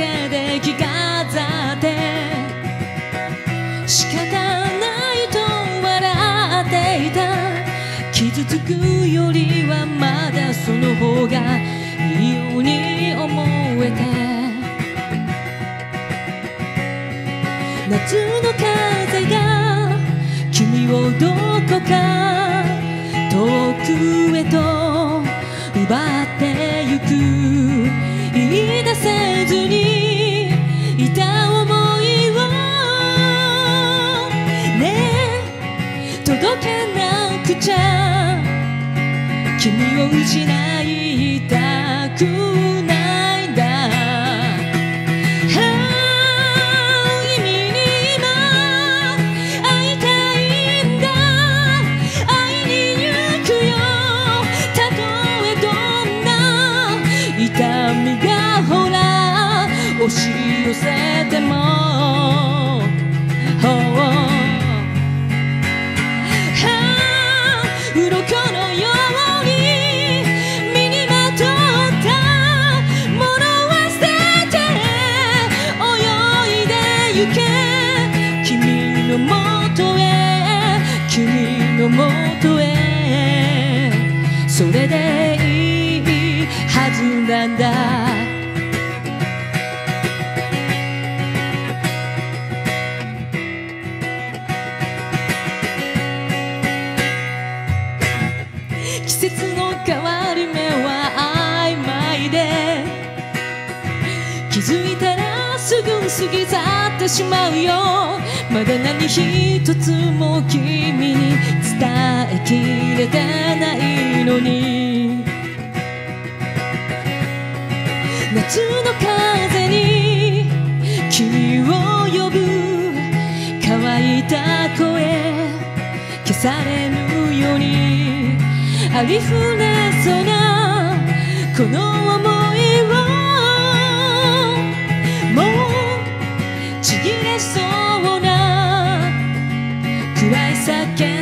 噂かないろんな言い訳で着飾って仕方ないと笑っていた。傷つくよりはまだその方がいいように思えて夏の風が君をどこか遠くへと失うんだ。季節の変わり目は曖昧で気づいたらすぐ過ぎ去ってしまうよ。まだ何一つも君に伝えきれてないのに。夏の風に君を呼ぶ乾いた声消されぬようにありふれそうなこの想いをもうちぎれそうなくらい叫ん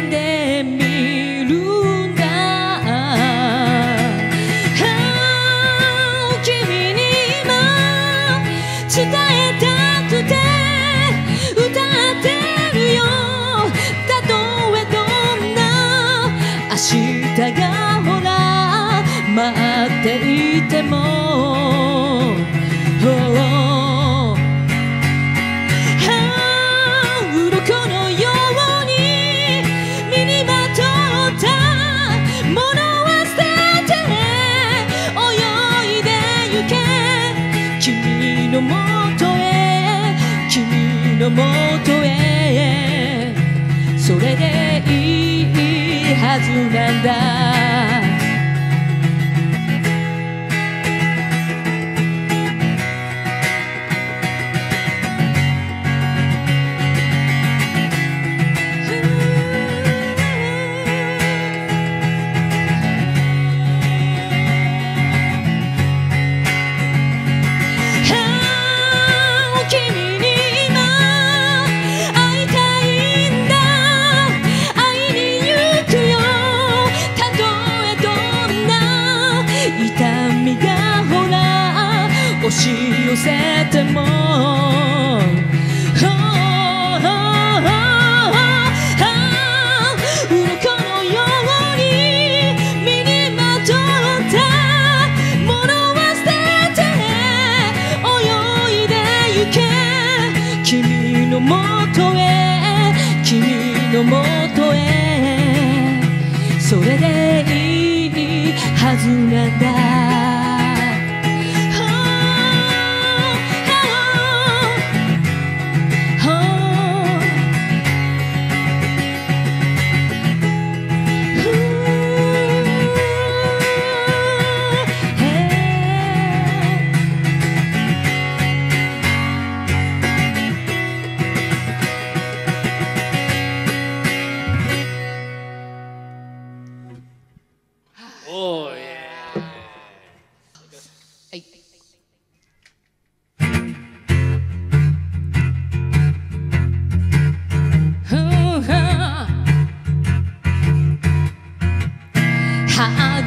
っていても。Oh ああ鱗のように身にまとったものは捨てて泳いでゆけ。君のもとへ君のもとへ。それでいいはずなんだ。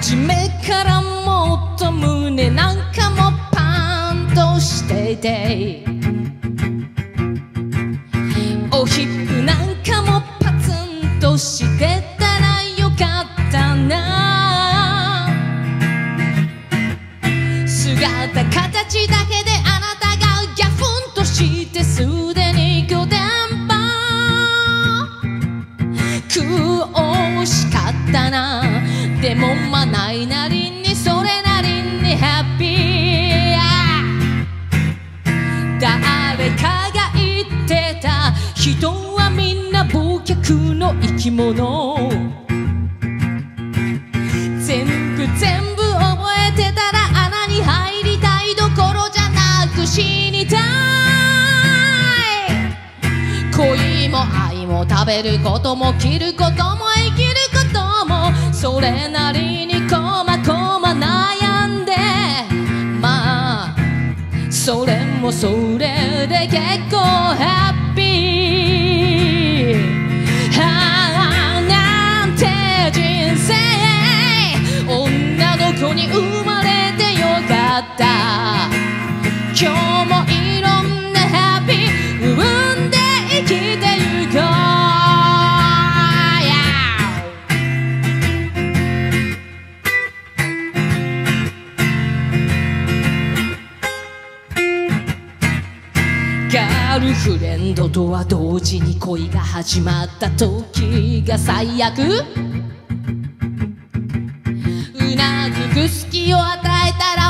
初めからもっと胸なんかもパンとしてて。忘却の生き物。全部全部覚えてたら穴に入りたいどころじゃなく死にたい。恋も愛も食べることも着ることも生きることも。それなりにこまこま悩んで。まあそれもそれで結構ハッピー。った。今日もいろんなハッピー生んで生きてゆこう。Yeah ガールフレンドとは同時に恋が始まった時が最悪。うなずく隙を与えたら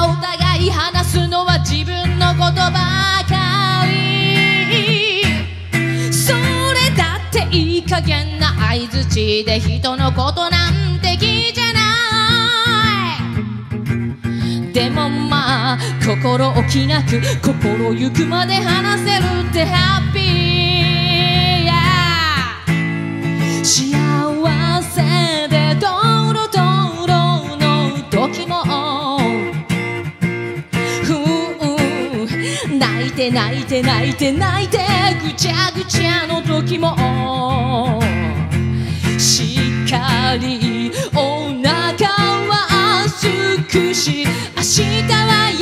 お互い話すのは自分のことばかりそれだっていい加減な相づちで人のことなんて聞いじゃない。でもまあ心置きなく心ゆくまで話せるってハッピー、yeah 幸て泣いて泣いて泣いてぐちゃぐちゃの時もしっかりお腹はすくし明日は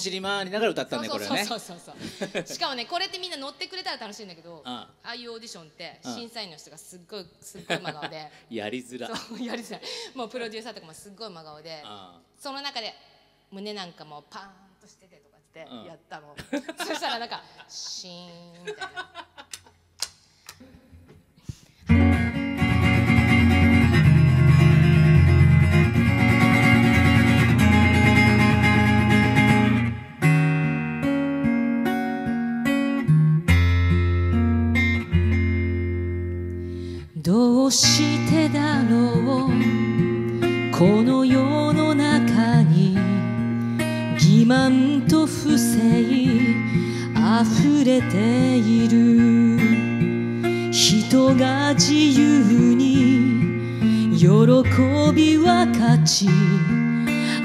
走り回りながら歌ったんねこれはねそうそうそう。そう しかもねこれってみんな乗ってくれたら楽しいんだけど、うん。ああいうオーディションってうん。審査員の人がすっごいすっごい真顔で やりづら。そうやりづらい。もうプロデューサーとかもすっごい真顔であその中で胸なんかもパーンとしててとかってうん。やったの、そしたらなんかシーンみたいなどうしてだろう？この世の中に欺瞞と不正溢れている。人が自由に喜び分かち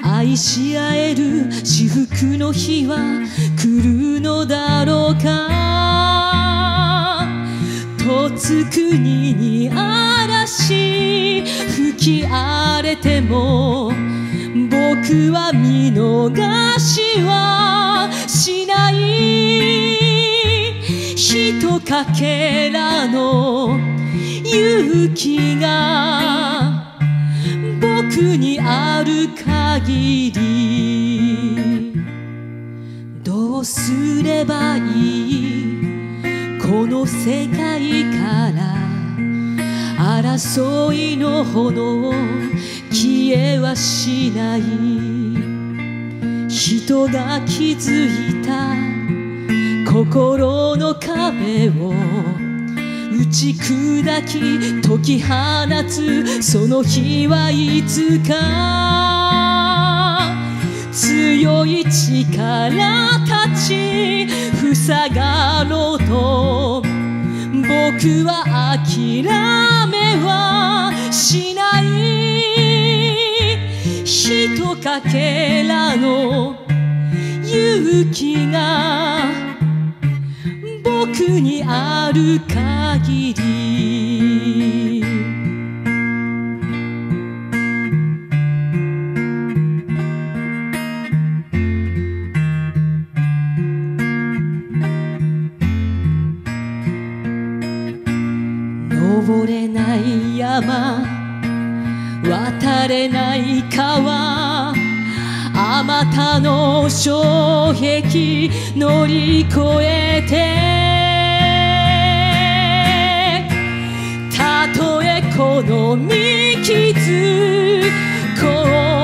愛し合える至福の日は来るのだろうか？つ国に嵐吹き荒れても僕は見逃しはしない。ひとかけらの勇気が僕にある限りどうすればいい？この世界から争いの炎消えはしない。人が築いた心の壁を打ち砕き解き放つその日はいつか。強い力たち塞がろうと。僕は諦めはしない。ひとかけらの勇気が僕にある限り。山。渡れない川。あまたの障壁乗り越えて。たとえこの身傷こ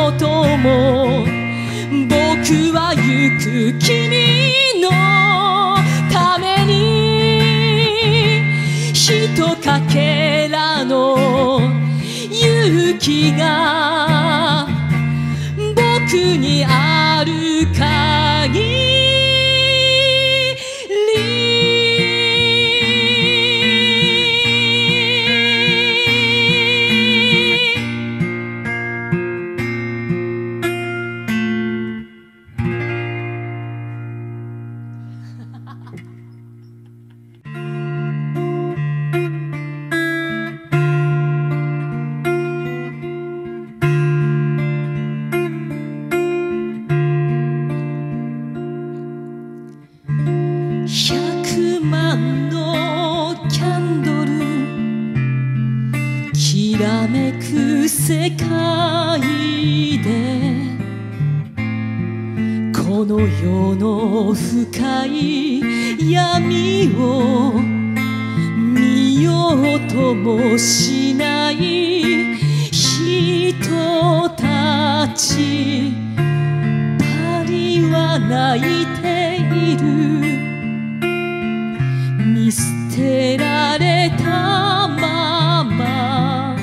うとも僕は行く君のために。ひとかけら泣いている見捨てられたまま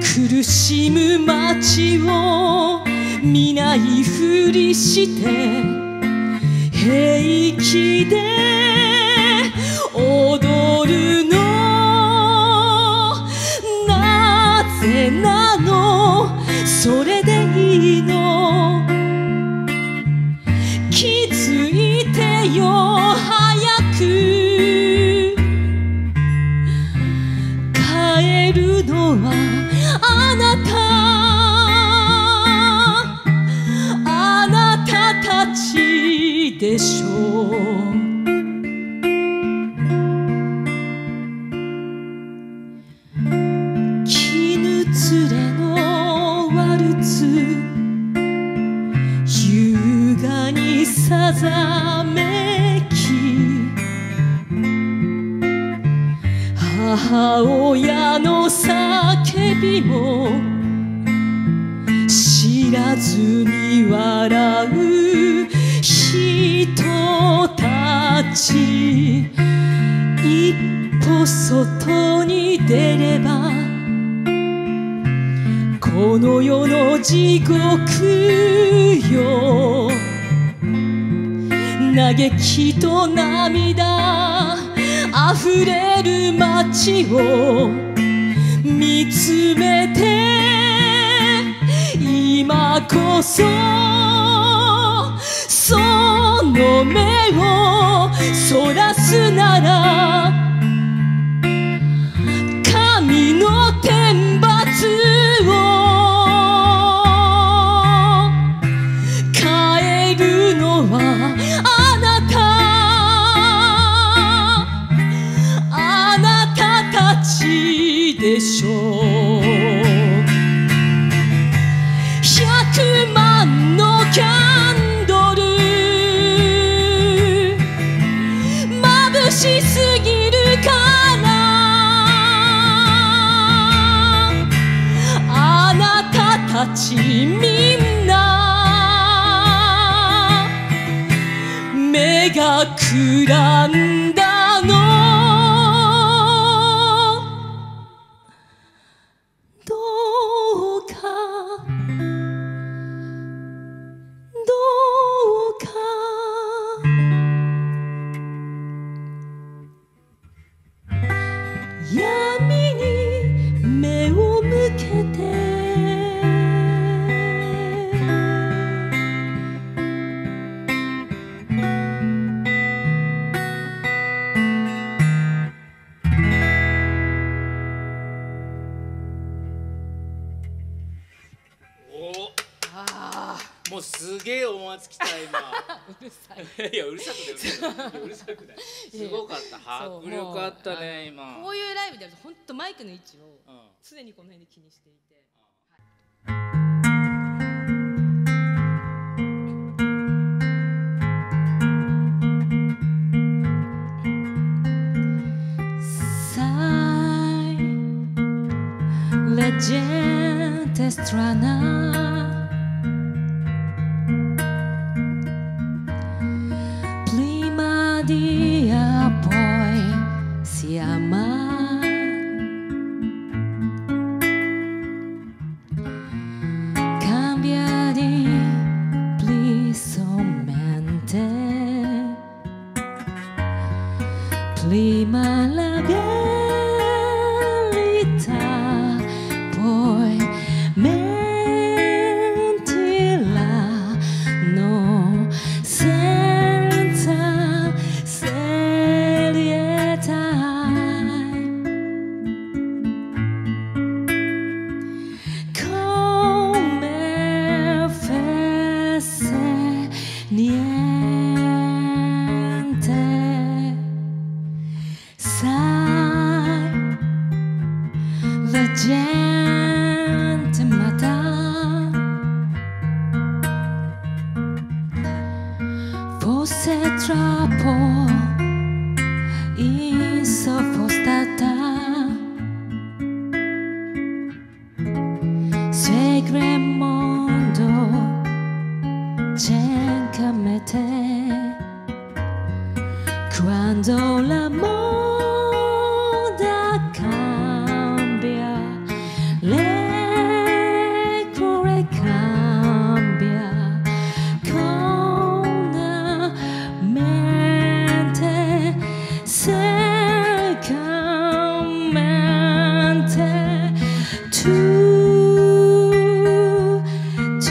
苦しむ街を見ないふりして平気で踊るの。なぜなの？それ母親の叫びも知らずに笑う人たち。一歩外に出ればこの世の地獄よ。嘆きと涙。溢れる街を見つめて今こそその目をそらすならるさい。いやうるさくないうるさくない。くないすごかった。迫力あったね今。こういうライブでは本当マイクの位置を常にこの辺で気にしていて、サイレジェンテストラナー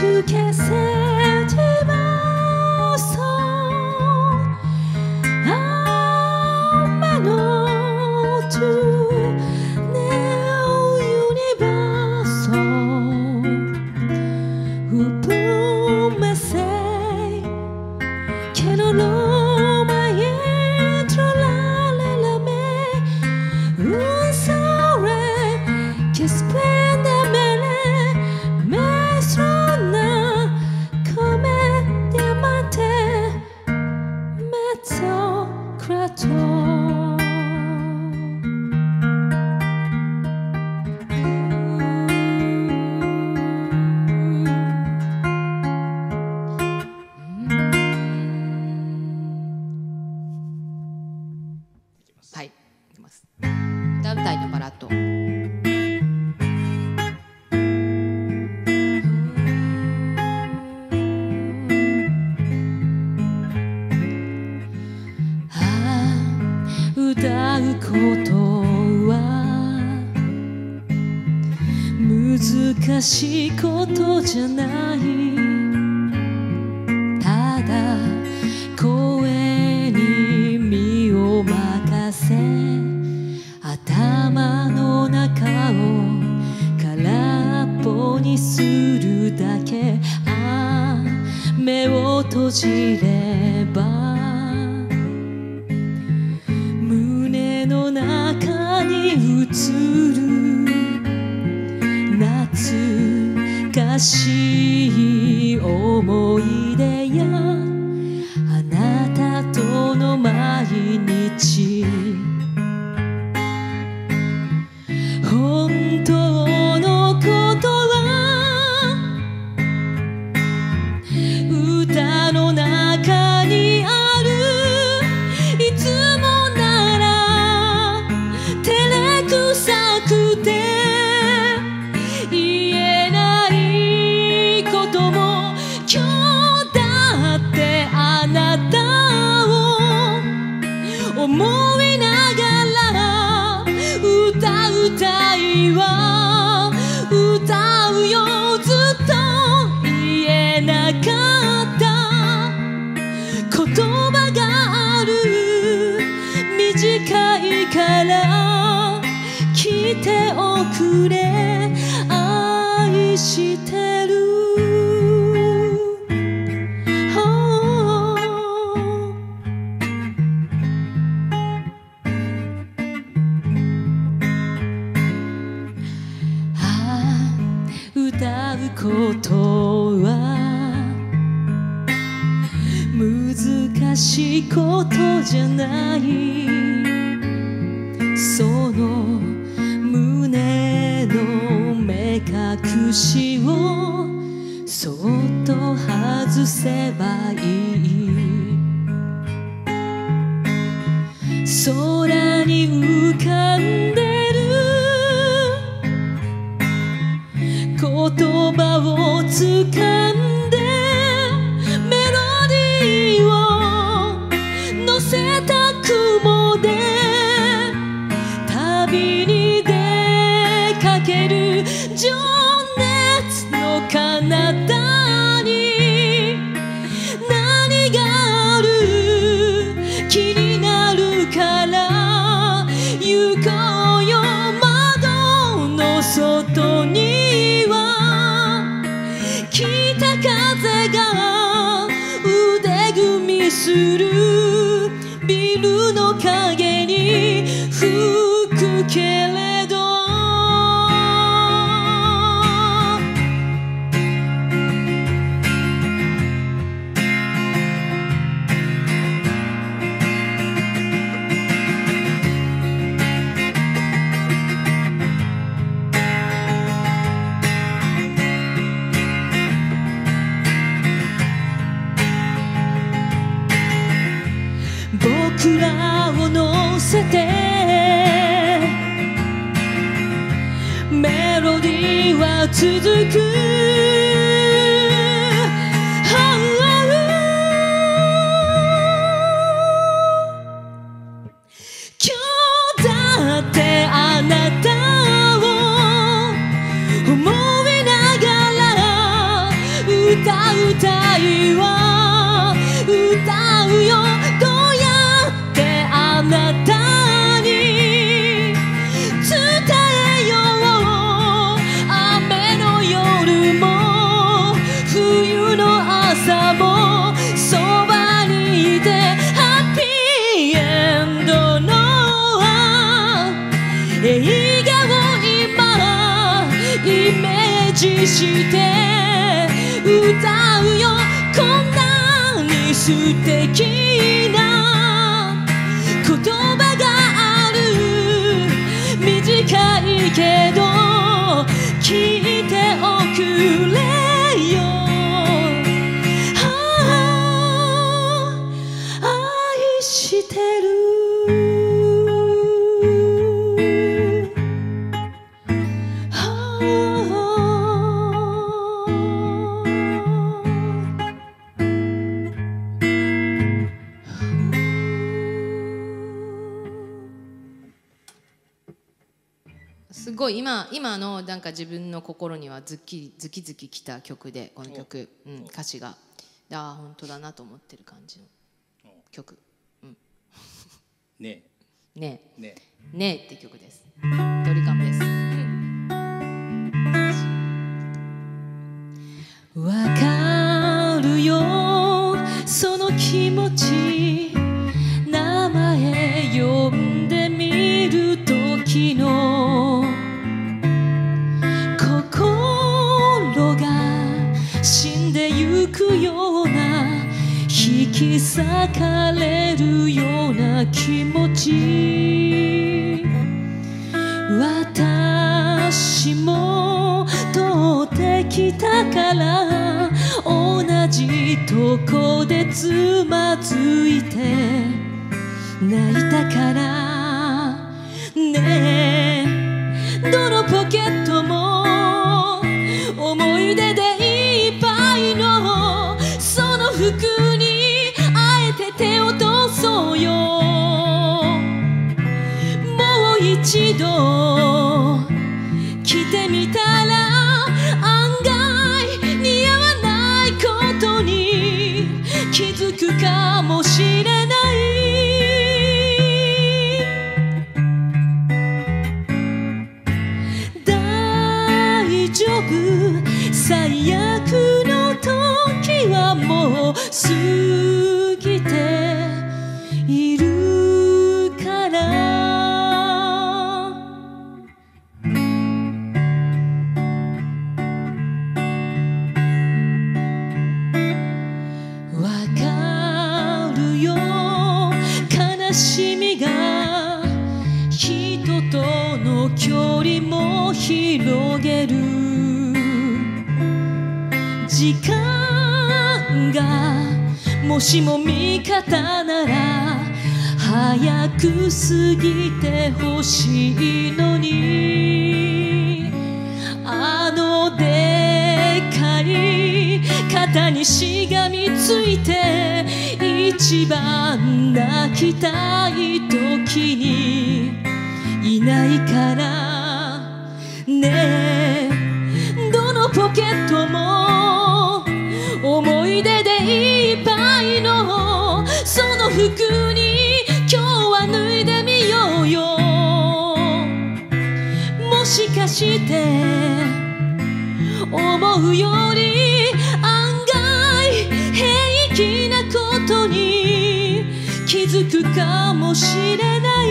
to cassette. ことは難しいことじゃない。空に浮かんでる。言葉をつかんでて。メロディーは続く。素敵な言葉がある。短いけど聞いておく。れ今のなんか自分の心にはズキズキズキきた曲でこの曲、うん、歌詞が。ああ本当だなと思ってる感じの曲、うん、ね。えね。えね。えねえって曲です。ドリカムです、わかるよその気持ち。最悪の時はもう過ぎている。服に今日は脱いでみようよ。もしかして思うより案外平気なことに気づくかもしれない。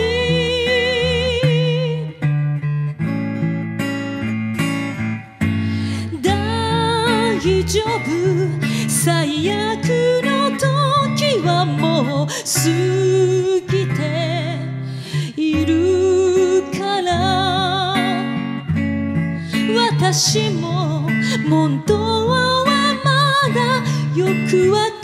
大丈夫。最悪過ぎているから私も本当はまだよくわか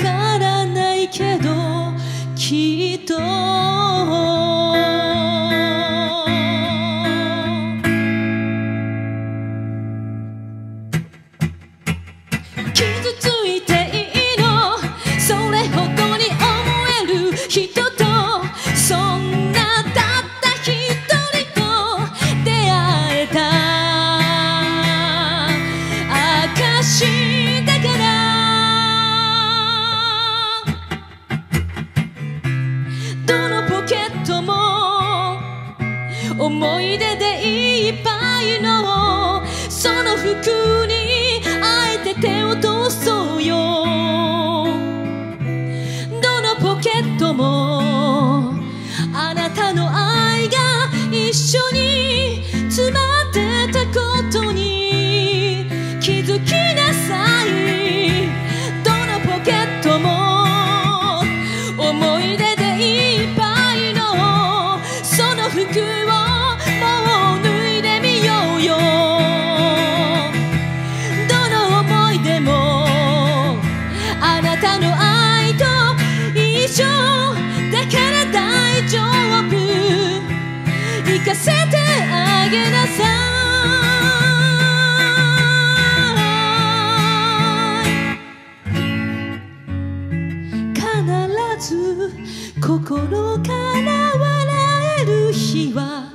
心から笑える日は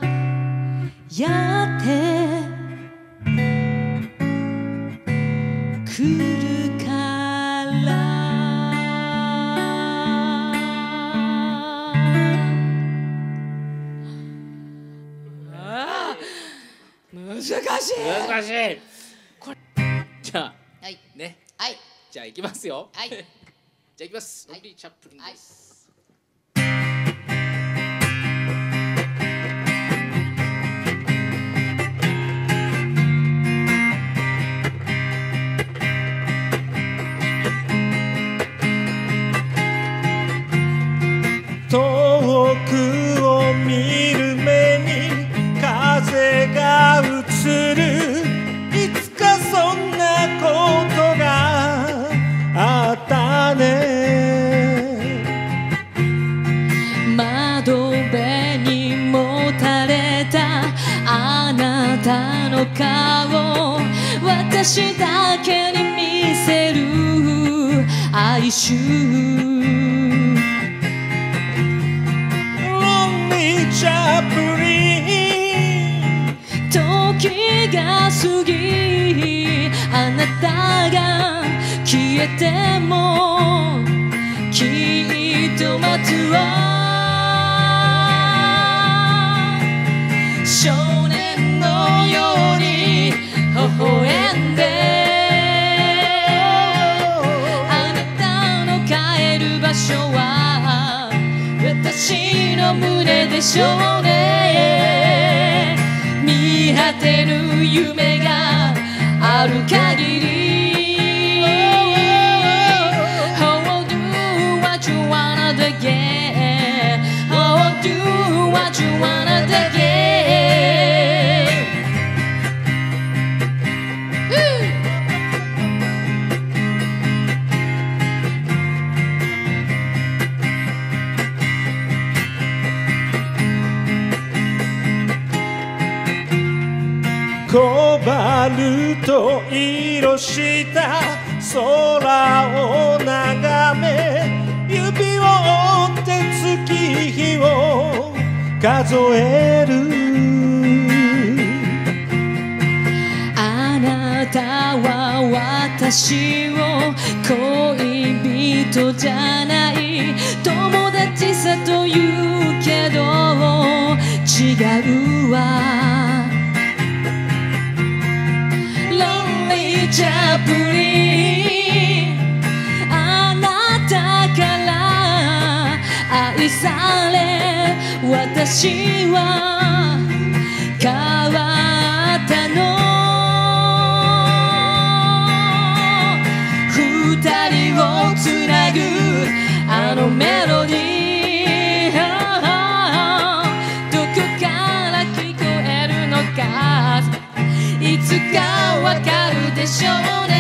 やって来る難しい。難しい。じゃあ。はい。ね。はい。じゃあ行きますよ。はい。じゃあ行きます。はいロンリーチャップリンです。遠が映る。いつかそんなことがあったね。窓辺にもたれたあなたの顔私だけに見せる。哀愁。ロンが過ぎあなたが消えてもきっと待つわ。少年のように微笑んであなたの帰る場所は私の胸でしょうね。見果てぬ夢がある限り Oh do what you wanna again Oh do what you wanna again 色した空を眺め指を折って月日を数える。あなたは私を恋人じゃない。友達さと言うけど違うわ。ジャプリあなたから愛され私は変わったの。二人をつなぐあのメロディー。かるで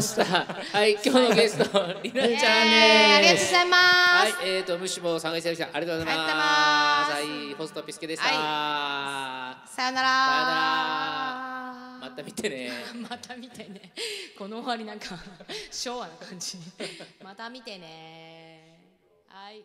ました。はい、今日のゲスト、りなちゃんです。ありがとうございますはい、えっ、ー、と、むしも参加してる人、ありがとうございます。ありがとうございますはい、ホストピスケでした。さよなさよなら。また見てね。また見てねこの終わりなんか昭和な感じ また見てねはい